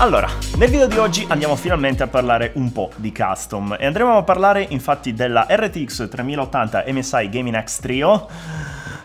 Allora, nel video di oggi andiamo finalmente a parlare un po' di custom e andremo a parlare infatti della RTX 3080 MSI Gaming X Trio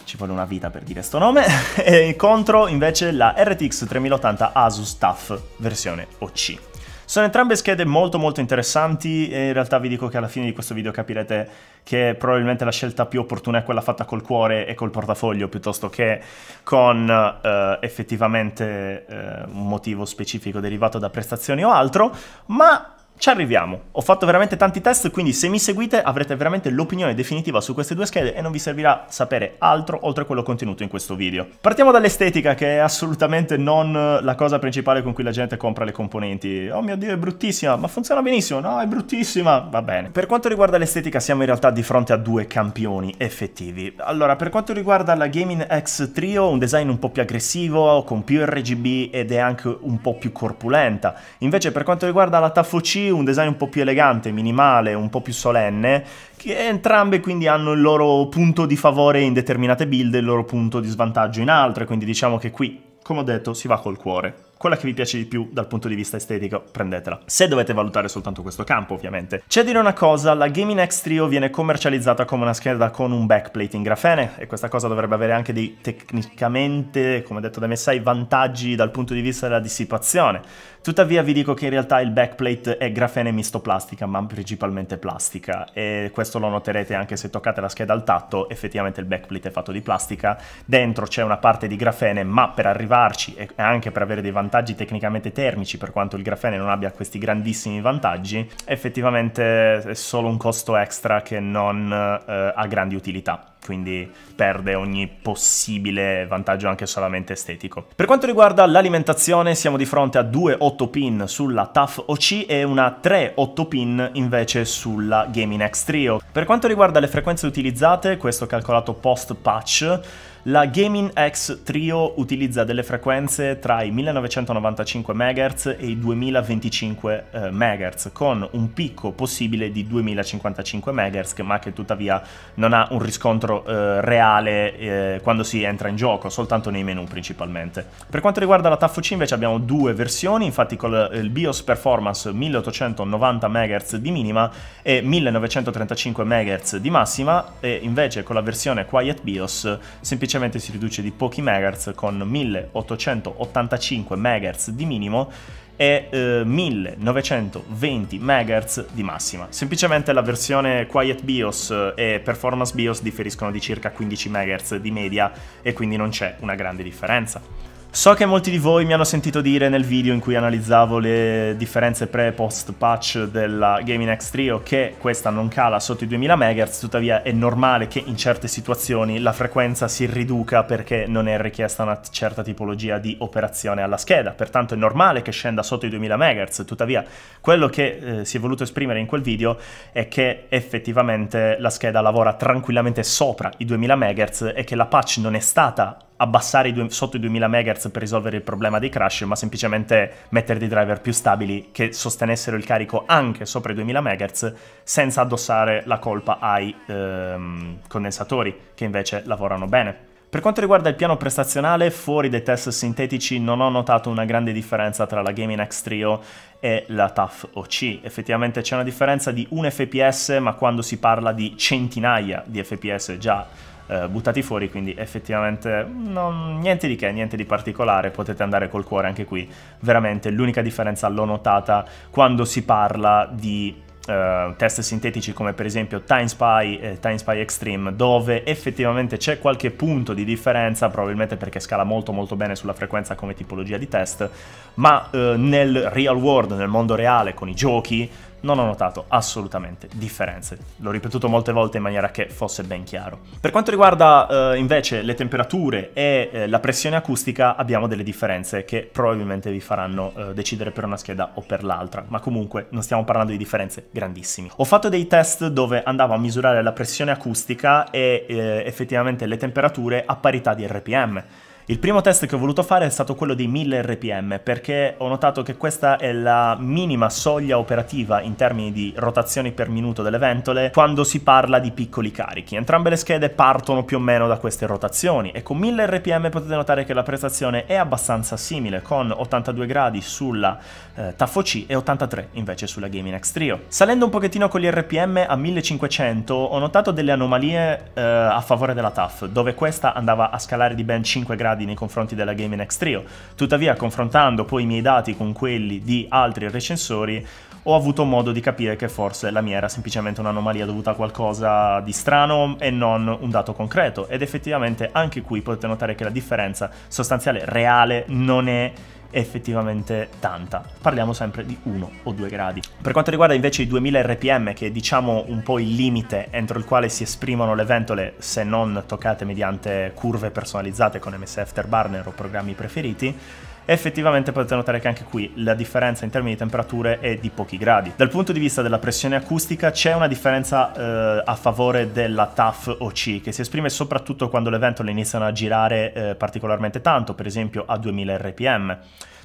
ci vuole una vita per dire sto nome, e contro invece la RTX 3080 Asus TUF versione OC. Sono entrambe schede molto molto interessanti e in realtà vi dico che alla fine di questo video capirete che probabilmente la scelta più opportuna è quella fatta col cuore e col portafoglio piuttosto che con eh, effettivamente eh, un motivo specifico derivato da prestazioni o altro, ma ci arriviamo, ho fatto veramente tanti test, quindi se mi seguite avrete veramente l'opinione definitiva su queste due schede e non vi servirà sapere altro oltre a quello contenuto in questo video. Partiamo dall'estetica che è assolutamente non la cosa principale con cui la gente compra le componenti. Oh mio dio è bruttissima, ma funziona benissimo, no è bruttissima, va bene. Per quanto riguarda l'estetica siamo in realtà di fronte a due campioni effettivi. Allora per quanto riguarda la Gaming X Trio, un design un po' più aggressivo, con più RGB ed è anche un po' più corpulenta. Invece per quanto riguarda la Tafo C un design un po' più elegante, minimale, un po' più solenne, che entrambe quindi hanno il loro punto di favore in determinate build e il loro punto di svantaggio in altre, quindi diciamo che qui, come ho detto, si va col cuore quella che vi piace di più dal punto di vista estetico, prendetela. Se dovete valutare soltanto questo campo, ovviamente. C'è a dire una cosa, la Gaming X Trio viene commercializzata come una scheda con un backplate in grafene e questa cosa dovrebbe avere anche dei tecnicamente, come detto da me, sai, vantaggi dal punto di vista della dissipazione Tuttavia vi dico che in realtà il backplate è grafene misto plastica, ma principalmente plastica. E questo lo noterete anche se toccate la scheda al tatto, effettivamente il backplate è fatto di plastica, dentro c'è una parte di grafene, ma per arrivarci e anche per avere dei vantaggi tecnicamente termici, per quanto il grafene non abbia questi grandissimi vantaggi, effettivamente è solo un costo extra che non eh, ha grandi utilità quindi perde ogni possibile vantaggio anche solamente estetico. Per quanto riguarda l'alimentazione siamo di fronte a due 8 pin sulla TUF OC e una 3 8 pin invece sulla Gaming X Trio. Per quanto riguarda le frequenze utilizzate, questo calcolato post patch, la Gaming X Trio utilizza delle frequenze tra i 1995 MHz e i 2025 eh, MHz, con un picco possibile di 2055 MHz, ma che tuttavia non ha un riscontro eh, reale eh, quando si entra in gioco, soltanto nei menu principalmente. Per quanto riguarda la TAF C invece abbiamo due versioni, infatti con il BIOS Performance 1890 MHz di minima e 1935 MHz di massima, e invece con la versione Quiet BIOS semplicemente semplicemente si riduce di pochi megahertz con 1885 MHz di minimo e eh, 1920 MHz di massima. Semplicemente la versione Quiet BIOS e Performance BIOS differiscono di circa 15 MHz di media e quindi non c'è una grande differenza. So che molti di voi mi hanno sentito dire nel video in cui analizzavo le differenze pre e post patch della Gaming X Trio che questa non cala sotto i 2000 MHz, tuttavia è normale che in certe situazioni la frequenza si riduca perché non è richiesta una certa tipologia di operazione alla scheda, pertanto è normale che scenda sotto i 2000 MHz, tuttavia quello che eh, si è voluto esprimere in quel video è che effettivamente la scheda lavora tranquillamente sopra i 2000 MHz e che la patch non è stata abbassare i due, sotto i 2000 MHz per risolvere il problema dei crash, ma semplicemente mettere dei driver più stabili che sostenessero il carico anche sopra i 2000 MHz senza addossare la colpa ai ehm, condensatori che invece lavorano bene. Per quanto riguarda il piano prestazionale, fuori dai test sintetici non ho notato una grande differenza tra la Gaming X Trio e la TUF OC. Effettivamente c'è una differenza di 1 fps, ma quando si parla di centinaia di fps già eh, buttati fuori, quindi effettivamente non, niente di che, niente di particolare, potete andare col cuore anche qui. Veramente l'unica differenza l'ho notata quando si parla di Uh, test sintetici come per esempio TimeSpy e TimeSpy Extreme dove effettivamente c'è qualche punto di differenza probabilmente perché scala molto molto bene sulla frequenza come tipologia di test ma uh, nel real world, nel mondo reale con i giochi non ho notato assolutamente differenze. L'ho ripetuto molte volte in maniera che fosse ben chiaro. Per quanto riguarda eh, invece le temperature e eh, la pressione acustica abbiamo delle differenze che probabilmente vi faranno eh, decidere per una scheda o per l'altra, ma comunque non stiamo parlando di differenze grandissime. Ho fatto dei test dove andavo a misurare la pressione acustica e eh, effettivamente le temperature a parità di RPM Il primo test che ho voluto fare è stato quello dei 1000 RPM perché ho notato che questa è la minima soglia operativa in termini di rotazioni per minuto delle ventole quando si parla di piccoli carichi. Entrambe le schede partono più o meno da queste rotazioni e con 1000 RPM potete notare che la prestazione è abbastanza simile con 82 gradi sulla eh, TAFO C e 83 invece sulla Gaming X Trio. Salendo un pochettino con gli RPM a 1500 ho notato delle anomalie eh, a favore della TAF dove questa andava a scalare di ben 5 gradi gradi nei confronti della Game X Trio. Tuttavia, confrontando poi i miei dati con quelli di altri recensori, ho avuto modo di capire che forse la mia era semplicemente un'anomalia dovuta a qualcosa di strano e non un dato concreto. Ed effettivamente anche qui potete notare che la differenza sostanziale reale non è effettivamente tanta. Parliamo sempre di 1 o 2 gradi. Per quanto riguarda invece i 2000 rpm, che è diciamo un po' il limite entro il quale si esprimono le ventole se non toccate mediante curve personalizzate con MS Afterburner o programmi preferiti, effettivamente potete notare che anche qui la differenza in termini di temperature è di pochi gradi. Dal punto di vista della pressione acustica c'è una differenza eh, a favore della TAF OC che si esprime soprattutto quando le ventole iniziano a girare eh, particolarmente tanto, per esempio a 2000 rpm.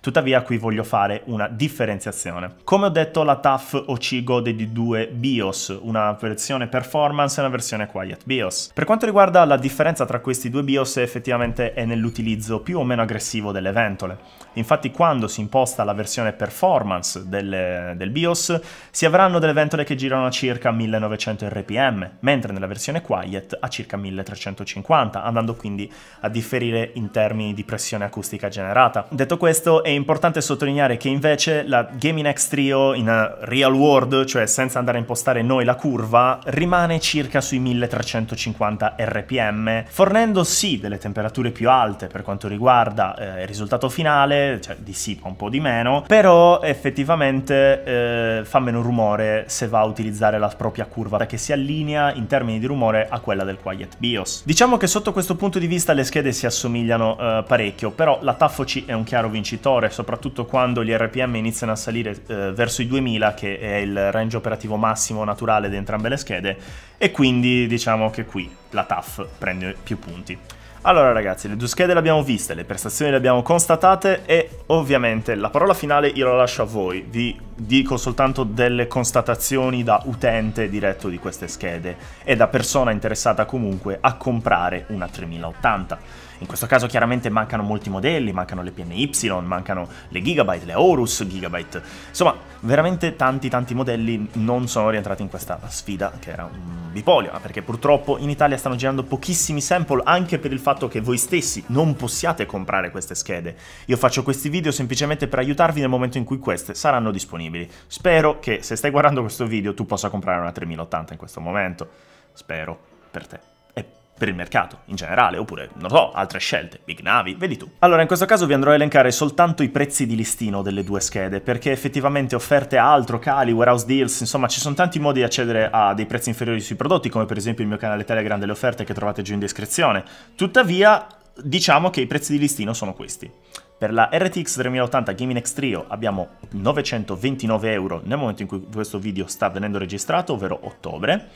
Tuttavia qui voglio fare una differenziazione. Come ho detto la TAF OC gode di due BIOS, una versione performance e una versione quiet BIOS. Per quanto riguarda la differenza tra questi due BIOS effettivamente è nell'utilizzo più o meno aggressivo delle ventole. Infatti quando si imposta la versione performance del, del BIOS si avranno delle ventole che girano a circa 1900 rpm, mentre nella versione quiet a circa 1350, andando quindi a differire in termini di pressione acustica generata. Detto questo è importante sottolineare che invece la Gaming X Trio in real world, cioè senza andare a impostare noi la curva, rimane circa sui 1350 rpm, fornendo sì delle temperature più alte per quanto riguarda eh, il risultato finale, cioè dissipa un po' di meno, però effettivamente eh, fa meno rumore se va a utilizzare la propria curva che si allinea in termini di rumore a quella del Quiet BIOS. Diciamo che sotto questo punto di vista le schede si assomigliano eh, parecchio, però la Taffo C è un chiaro vincitore soprattutto quando gli RPM iniziano a salire eh, verso i 2000, che è il range operativo massimo naturale di entrambe le schede, e quindi diciamo che qui la TAF prende più punti. Allora ragazzi, le due schede le abbiamo viste, le prestazioni le abbiamo constatate e ovviamente la parola finale io la lascio a voi, vi dico soltanto delle constatazioni da utente diretto di queste schede e da persona interessata comunque a comprare una 3080. In questo caso chiaramente mancano molti modelli, mancano le PNY, mancano le Gigabyte, le Horus Gigabyte, insomma veramente tanti tanti modelli non sono rientrati in questa sfida che era un bipolio, perché purtroppo in Italia stanno girando pochissimi sample anche per il fatto che voi stessi non possiate comprare queste schede. Io faccio questi video semplicemente per aiutarvi nel momento in cui queste saranno disponibili. Spero che se stai guardando questo video tu possa comprare una 3080 in questo momento. Spero per te per il mercato in generale, oppure, non so, altre scelte, Big Navi, vedi tu. Allora, in questo caso vi andrò a elencare soltanto i prezzi di listino delle due schede, perché effettivamente offerte altro, cali, warehouse deals, insomma ci sono tanti modi di accedere a dei prezzi inferiori sui prodotti, come per esempio il mio canale Telegram delle offerte che trovate giù in descrizione. Tuttavia, diciamo che i prezzi di listino sono questi. Per la RTX 3080 Gaming X Trio abbiamo 929 euro nel momento in cui questo video sta venendo registrato, ovvero ottobre.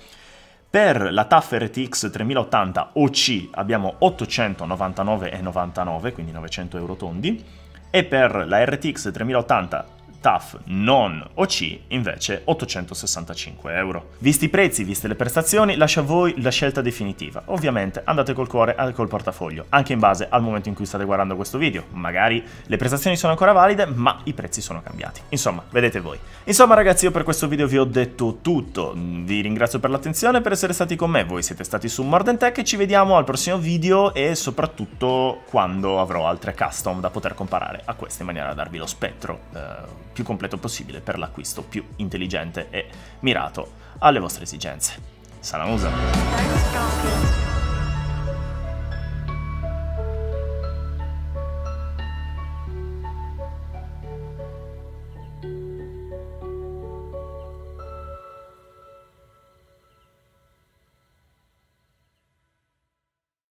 Per la TAF RTX 3080 OC abbiamo 899,99, quindi 900 euro tondi, e per la RTX 3080 TAF non OC invece 865 euro. Visti i prezzi, viste le prestazioni, lascia a voi la scelta definitiva. Ovviamente andate col cuore e col portafoglio, anche in base al momento in cui state guardando questo video. Magari le prestazioni sono ancora valide, ma i prezzi sono cambiati. Insomma, vedete voi. Insomma ragazzi, io per questo video vi ho detto tutto. Vi ringrazio per l'attenzione per essere stati con me. Voi siete stati su More Tech e ci vediamo al prossimo video e soprattutto quando avrò altre custom da poter comparare a queste in maniera da darvi lo spettro. Eh, più completo possibile per l'acquisto più intelligente e mirato alle vostre esigenze. Salamusa!